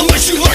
I'll let you